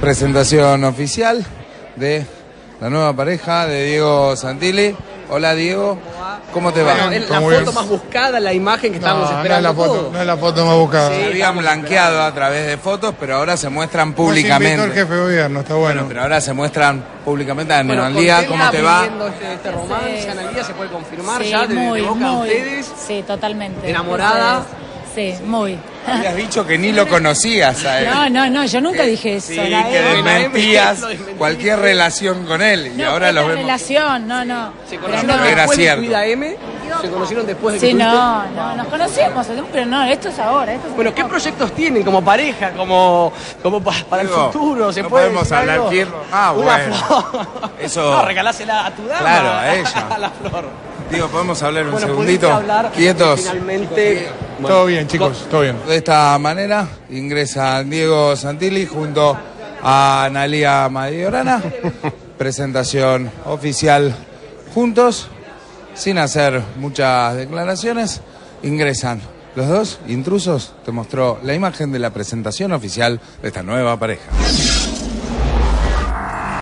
Presentación oficial de la nueva pareja de Diego Santilli. Hola Diego, ¿cómo te va? La ¿Cómo foto es? más buscada, la imagen que estábamos No, no es esperando la foto, no es la foto más buscada. Sí. Se habían blanqueado a través de fotos, pero ahora se muestran Nos invitó el públicamente. jefe de gobierno, está bueno. Pero ahora se muestran públicamente a Bueno, Analía, ¿cómo te va? Este, este romance, Sí. Analía, se puede confirmar Sí, ya de, muy, de boca a ustedes. Sí, totalmente. ¿Enamorada? Sí, muy. Habías dicho que ni lo conocías a él. No, no, no, yo nunca dije eso. Sí, la que desmentías cualquier relación con él. Y No, ahora lo vemos. relación, no, no. Se conocieron no, era después de cierto. Cuida M. Se conocieron después de Sí, no, no, nos conocíamos, pero no, esto es ahora. Esto es Bueno, ¿qué ahora. proyectos tienen como pareja, como, como pa- para el futuro? ¿Se no puede podemos decir hablar fierro. Ah, Una bueno. flor. Eso- No, regalásela a tu dama. Claro, a ella. a la flor. Digo, podemos hablar un Bueno, segundito. hablar Quietos. finalmente. Todo bien, chicos, todo bien. De esta manera ingresa Diego Santilli junto a Analia Madiorana. Presentación oficial juntos, sin hacer muchas declaraciones. Ingresan los dos intrusos. Te mostró la imagen de la presentación oficial de esta nueva pareja.